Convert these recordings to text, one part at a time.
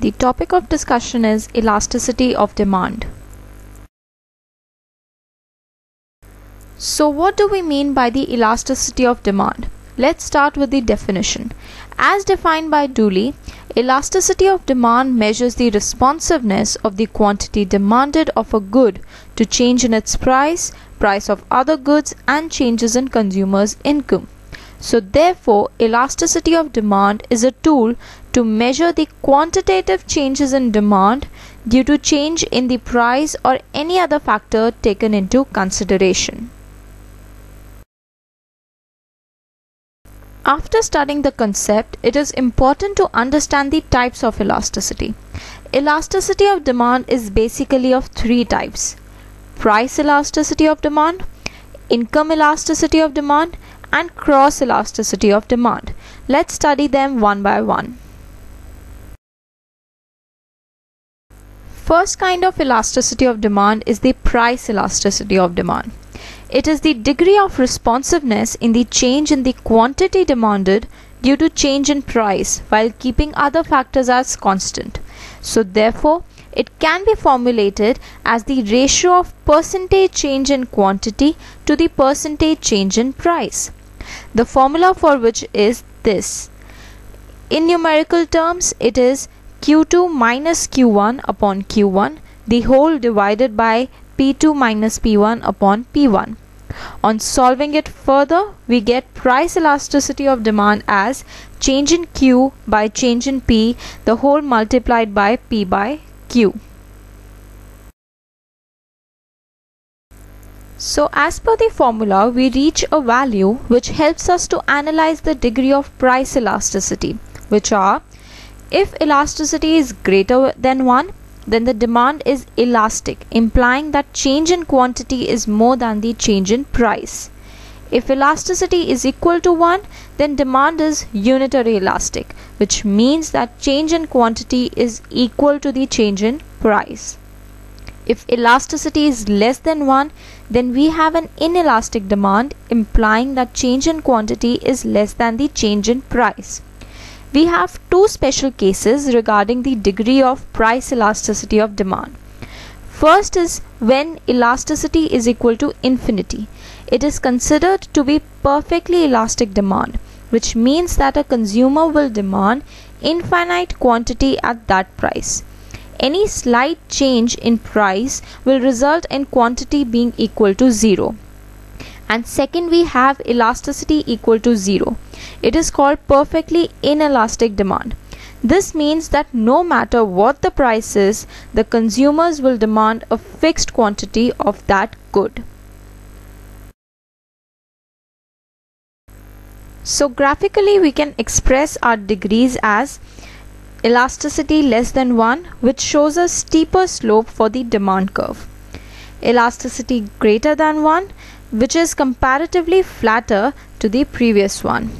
The topic of discussion is elasticity of demand. So what do we mean by the elasticity of demand? Let's start with the definition. As defined by Dooley, elasticity of demand measures the responsiveness of the quantity demanded of a good to change in its price, price of other goods and changes in consumers' income. So therefore, elasticity of demand is a tool to measure the quantitative changes in demand due to change in the price or any other factor taken into consideration. After studying the concept, it is important to understand the types of elasticity. Elasticity of demand is basically of three types. Price elasticity of demand, income elasticity of demand and cross elasticity of demand. Let's study them one by one. First kind of elasticity of demand is the price elasticity of demand. It is the degree of responsiveness in the change in the quantity demanded due to change in price while keeping other factors as constant. So therefore, it can be formulated as the ratio of percentage change in quantity to the percentage change in price the formula for which is this. In numerical terms, it is Q2 minus Q1 upon Q1, the whole divided by P2 minus P1 upon P1. On solving it further, we get price elasticity of demand as change in Q by change in P, the whole multiplied by P by Q. So as per the formula, we reach a value which helps us to analyze the degree of price elasticity, which are if elasticity is greater than 1, then the demand is elastic, implying that change in quantity is more than the change in price. If elasticity is equal to 1, then demand is unitary elastic, which means that change in quantity is equal to the change in price. If elasticity is less than 1, then we have an inelastic demand implying that change in quantity is less than the change in price. We have two special cases regarding the degree of price elasticity of demand. First is when elasticity is equal to infinity. It is considered to be perfectly elastic demand, which means that a consumer will demand infinite quantity at that price. Any slight change in price will result in quantity being equal to 0. And second we have elasticity equal to 0. It is called perfectly inelastic demand. This means that no matter what the price is, the consumers will demand a fixed quantity of that good. So graphically we can express our degrees as elasticity less than 1 which shows a steeper slope for the demand curve. Elasticity greater than 1 which is comparatively flatter to the previous one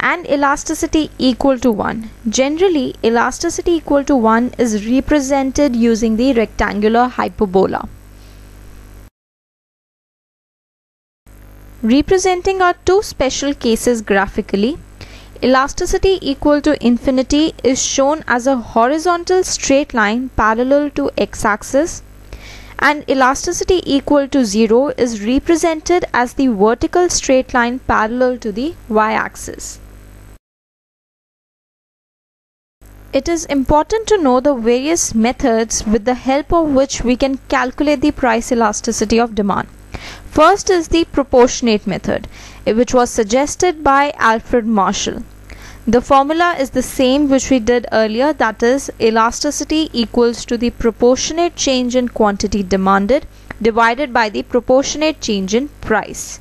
and elasticity equal to 1. Generally, elasticity equal to 1 is represented using the rectangular hyperbola. Representing our two special cases graphically, Elasticity equal to infinity is shown as a horizontal straight line parallel to x-axis and elasticity equal to 0 is represented as the vertical straight line parallel to the y-axis. It is important to know the various methods with the help of which we can calculate the price elasticity of demand. First is the proportionate method which was suggested by Alfred Marshall. The formula is the same which we did earlier that is elasticity equals to the proportionate change in quantity demanded divided by the proportionate change in price.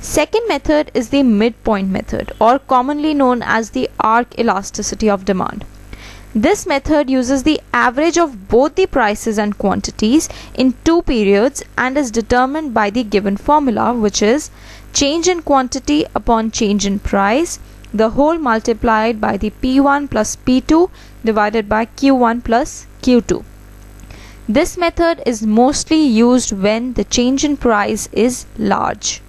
Second method is the midpoint method or commonly known as the arc elasticity of demand. This method uses the average of both the prices and quantities in two periods and is determined by the given formula which is change in quantity upon change in price the whole multiplied by the P1 plus P2 divided by Q1 plus Q2. This method is mostly used when the change in price is large.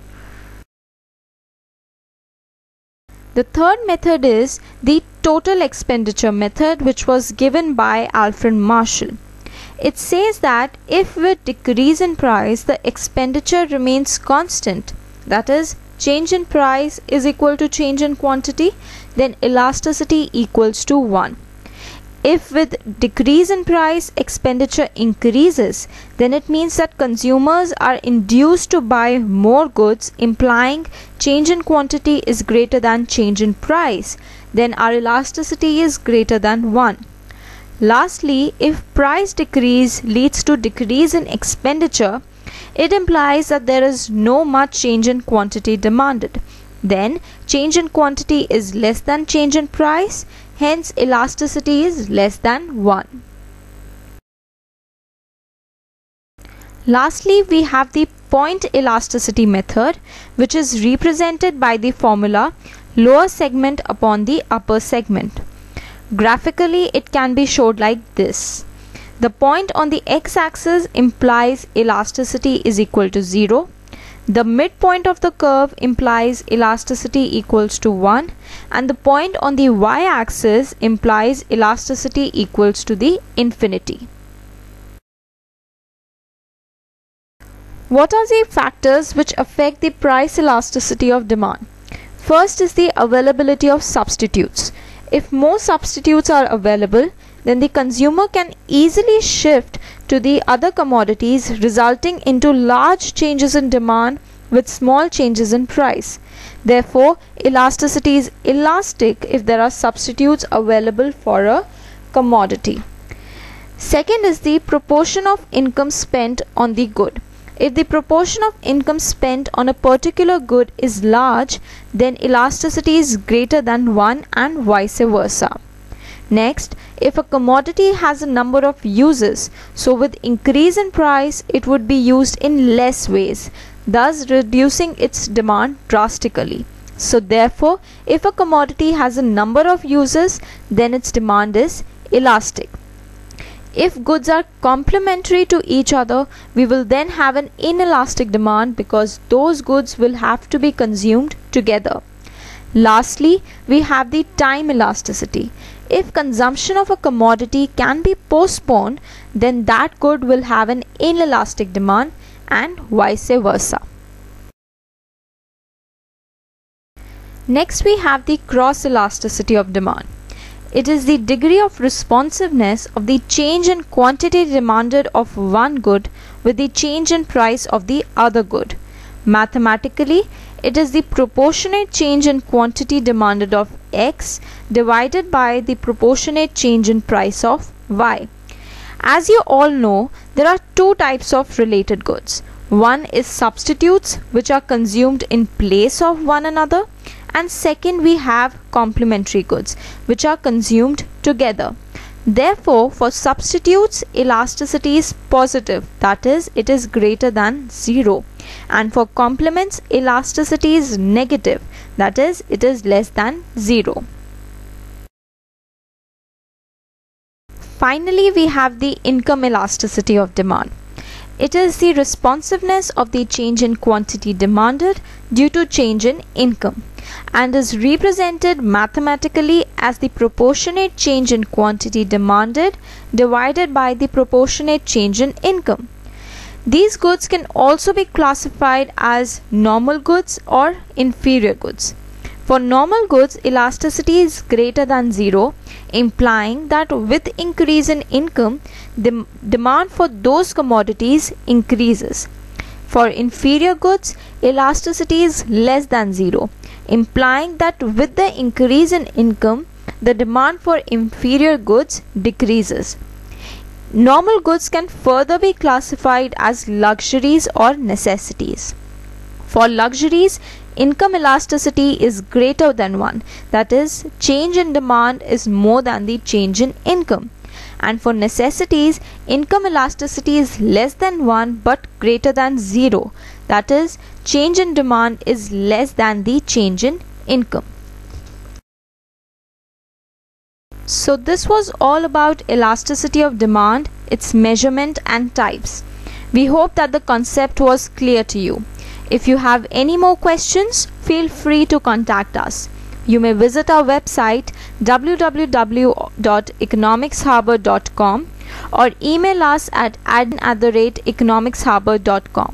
The third method is the total expenditure method which was given by Alfred Marshall. It says that if with decrease in price the expenditure remains constant, that is change in price is equal to change in quantity, then elasticity equals to 1. If with decrease in price expenditure increases, then it means that consumers are induced to buy more goods implying change in quantity is greater than change in price, then our elasticity is greater than 1. Lastly, if price decrease leads to decrease in expenditure, it implies that there is no much change in quantity demanded. Then change in quantity is less than change in price hence elasticity is less than 1. Lastly, we have the point elasticity method which is represented by the formula lower segment upon the upper segment. Graphically, it can be showed like this. The point on the x-axis implies elasticity is equal to 0 the midpoint of the curve implies elasticity equals to 1 and the point on the y-axis implies elasticity equals to the infinity. What are the factors which affect the price elasticity of demand? First is the availability of substitutes. If more substitutes are available, then the consumer can easily shift to the other commodities resulting into large changes in demand with small changes in price. Therefore, elasticity is elastic if there are substitutes available for a commodity. Second is the proportion of income spent on the good. If the proportion of income spent on a particular good is large, then elasticity is greater than 1 and vice versa. Next, if a commodity has a number of uses, so with increase in price, it would be used in less ways, thus reducing its demand drastically. So therefore, if a commodity has a number of uses, then its demand is elastic. If goods are complementary to each other, we will then have an inelastic demand because those goods will have to be consumed together. Lastly, we have the time elasticity. If consumption of a commodity can be postponed, then that good will have an inelastic demand and vice versa. Next we have the cross elasticity of demand. It is the degree of responsiveness of the change in quantity demanded of one good with the change in price of the other good. Mathematically, it is the proportionate change in quantity demanded of x divided by the proportionate change in price of y. As you all know, there are two types of related goods. One is substitutes which are consumed in place of one another and second we have complementary goods which are consumed together. Therefore, for substitutes, elasticity is positive, that is, it is greater than 0. And for complements, elasticity is negative, that is, it is less than 0. Finally, we have the income elasticity of demand. It is the responsiveness of the change in quantity demanded due to change in income and is represented mathematically as the proportionate change in quantity demanded divided by the proportionate change in income. These goods can also be classified as normal goods or inferior goods. For normal goods, elasticity is greater than 0, implying that with increase in income, the demand for those commodities increases. For inferior goods, elasticity is less than 0, implying that with the increase in income, the demand for inferior goods decreases. Normal goods can further be classified as luxuries or necessities. For luxuries, income elasticity is greater than 1. That is, change in demand is more than the change in income. And for necessities, income elasticity is less than 1 but greater than 0. That is, change in demand is less than the change in income. So this was all about elasticity of demand, its measurement and types. We hope that the concept was clear to you. If you have any more questions, feel free to contact us. You may visit our website www.economicsharbor.com or email us at admin at the rate economicsharbor.com.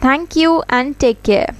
Thank you and take care.